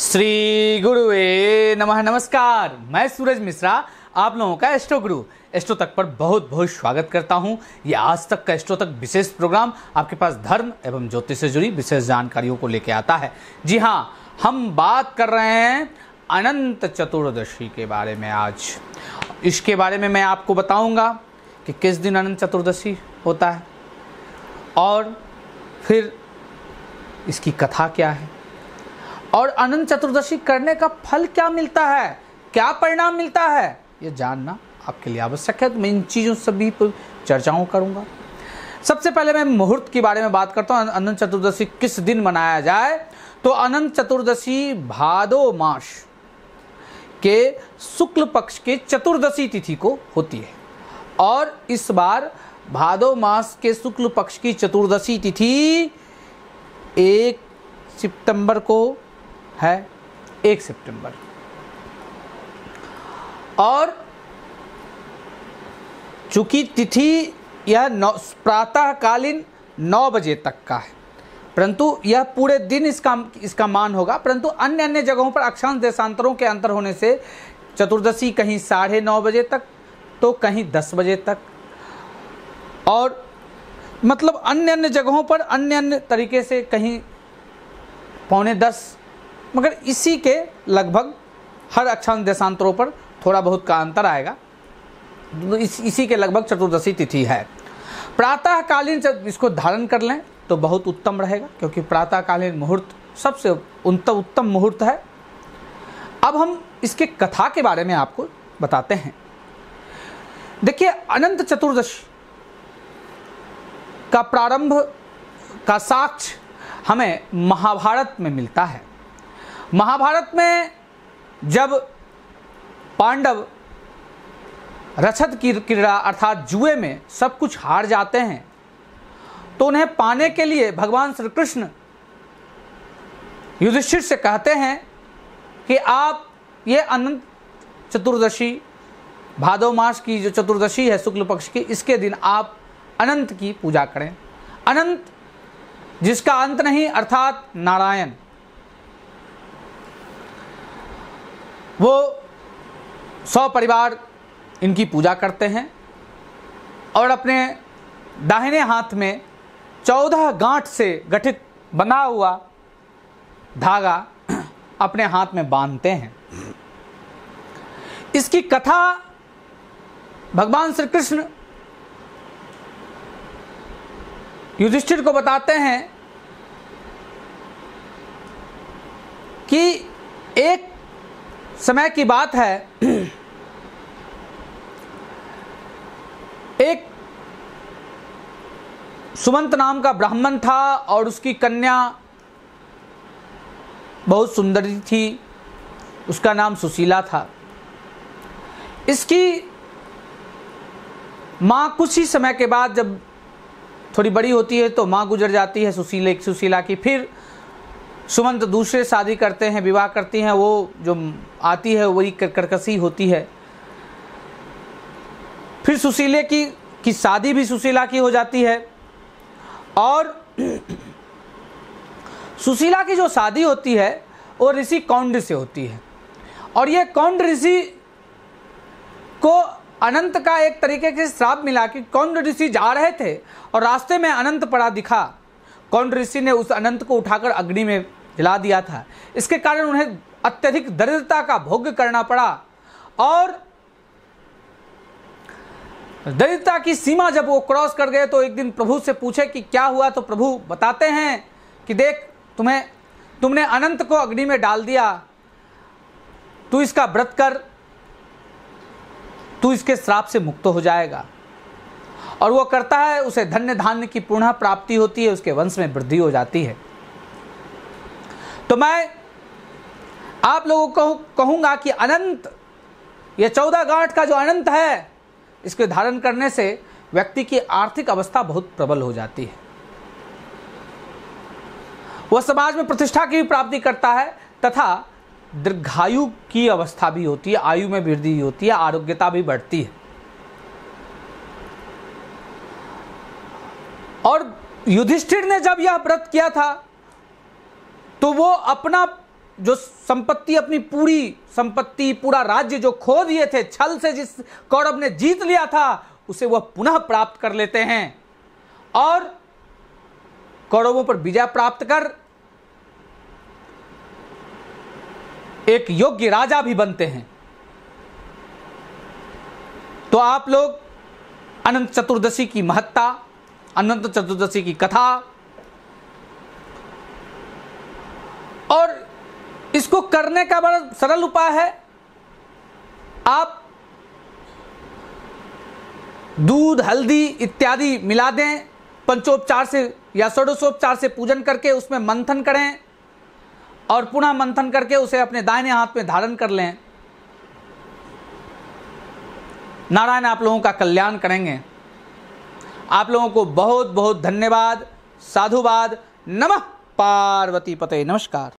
श्री गुरुवे नमः। नमस्कार, मैं सूरज मिश्रा, आप लोगों का एस्ट्रो गुरु। एस्ट्रो तक पर बहुत बहुत स्वागत करता हूँ। ये आज तक का एस्ट्रो तक विशेष प्रोग्राम आपके पास धर्म एवं ज्योतिष से जुड़ी विशेष जानकारियों को लेकर आता है। जी हाँ हम बात कर रहे हैं अनंत चतुर्दशी के बारे में आज। इसके बारे में मैं आपको बताऊँगा कि किस दिन अनंत चतुर्दशी होता है और फिर इसकी कथा क्या है। और अनंत चतुर्दशी करने का फल क्या मिलता है? क्या परिणाम मिलता है? ये जानना आपके लिए आवश्यक है। तो मैं इन चीज़ों सभी पर चर्चाओं करूँगा। सबसे पहले मैं मुहूर्त के बारे में बात करता हूँ। अनंत चतुर्दशी किस दिन मनाया जाए? तो अनंत चतुर्दशी भादो मास के शुक्ल पक्ष के चतुर्दशी तिथि को होती है। और इस बार भादो मास के शुक्ल पक्ष की चतुर्दशी तिथि एक सितंबर को है एक सितंबर। और चूँकि तिथि यह नौ, प्रातःकालीन नौ बजे तक का है, परंतु यह पूरे दिन इसका इसका मान होगा, परंतु अन्य अन्य जगहों पर अक्षांश देशांतरों के अंतर होने से चतुर्दशी कहीं साढ़े नौ बजे तक तो कहीं दस बजे तक। और मतलब अन्य अन्य जगहों पर अन्य अन्य तरीके से कहीं पौने दस मगर इसी के लगभग हर अक्षांश देशांतरों पर थोड़ा बहुत का अंतर आएगा। तो इस, इसी के लगभग चतुर्दशी तिथि है। प्रातःकालीन जब इसको धारण कर लें तो बहुत उत्तम रहेगा, क्योंकि प्रातःकालीन मुहूर्त सबसे उत्तम उत्तम मुहूर्त है। अब हम इसके कथा के बारे में आपको बताते हैं। देखिए, अनंत चतुर्दशी का प्रारंभ, का साक्ष्य हमें महाभारत में मिलता है। महाभारत में जब पांडव रक्षत की क्रीड़ा अर्थात जुए में सब कुछ हार जाते हैं तो उन्हें पाने के लिए भगवान श्री कृष्ण युधिष्ठिर से कहते हैं कि आप ये अनंत चतुर्दशी भादो मास की जो चतुर्दशी है शुक्ल पक्ष की, इसके दिन आप अनंत की पूजा करें। अनंत जिसका अंत नहीं, अर्थात नारायण। वो सौ परिवार इनकी पूजा करते हैं और अपने दाहिने हाथ में चौदह गांठ से गठित बना हुआ धागा अपने हाथ में बांधते हैं। इसकी कथा भगवान श्री कृष्ण युधिष्ठिर को बताते हैं कि एक समय की बात है। एक सुमंत नाम का ब्राह्मण था और उसकी कन्या बहुत सुंदरी थी। उसका नाम सुशीला था। इसकी माँ कुछ ही समय के बाद जब थोड़ी बड़ी होती है तो माँ गुजर जाती है सुशीले सुशीला की। फिर सुमंत दूसरे शादी करते हैं, विवाह करती हैं, वो जो आती है, वही करकसी होती है। फिर सुशीले की की शादी भी सुशीला की हो जाती है। और सुशीला की जो शादी होती है, वो ऋषि कौंड से होती है। और ये कौंड ऋषि को अनंत का एक तरीके से श्राप मिला कि कौंड ऋषि जा रहे थे और रास्ते में अनंत पड़ा दिखा। कौंड ऋषि ने उस अनंत को उठाकर अग्नि में जला दिया था। इसके कारण उन्हें अत्यधिक दरिद्रता का भोग करना पड़ा और दरिद्रता की सीमा जब वो क्रॉस कर गए तो एक दिन प्रभु से पूछे कि क्या हुआ? तो प्रभु बताते हैं कि देख, तुम्हें, तुमने अनंत को अग्नि में डाल दिया। तू इसका व्रत कर, तू इसके श्राप से मुक्त हो जाएगा। और वो करता है, उसे धन्य धान्य की पुनः प्राप्ति होती है, उसके वंश में वृद्धि हो जाती है। तो मैं आप लोगों को कहूँगा कि अनंत, ये चौदह गांठ का जो अनंत है, इसके धारण करने से व्यक्ति की आर्थिक अवस्था बहुत प्रबल हो जाती है। वह समाज में प्रतिष्ठा की भी प्राप्ति करता है, तथा दीर्घायु की अवस्था भी होती है, आयु में वृद्धि होती है, आरोग्यता भी बढ़ती है। और युधिष्ठिर ने जब यह व्रत किया था तो वो अपना जो संपत्ति, अपनी पूरी संपत्ति, पूरा राज्य जो खो दिए थे, छल से जिस कौरव ने जीत लिया था, उसे वह पुनः प्राप्त कर लेते हैं। और कौरवों पर विजय प्राप्त कर एक योग्य राजा भी बनते हैं। तो आप लोग अनंत चतुर्दशी की महत्ता, अनंत चतुर्दशी की कथा और इसको करने का बड़ा सरल उपाय है। आप दूध, हल्दी इत्यादि मिला दें, पंचोपचार से या षोडशोपचार से पूजन करके उसमें मंथन करें और पुनः मंथन करके उसे अपने दाहिने हाथ में धारण कर लें। नारायण, आप लोगों का कल्याण करेंगे। आप लोगों को बहुत बहुत धन्यवाद। साधुवाद। नमः पार्वती पते। नमस्कार।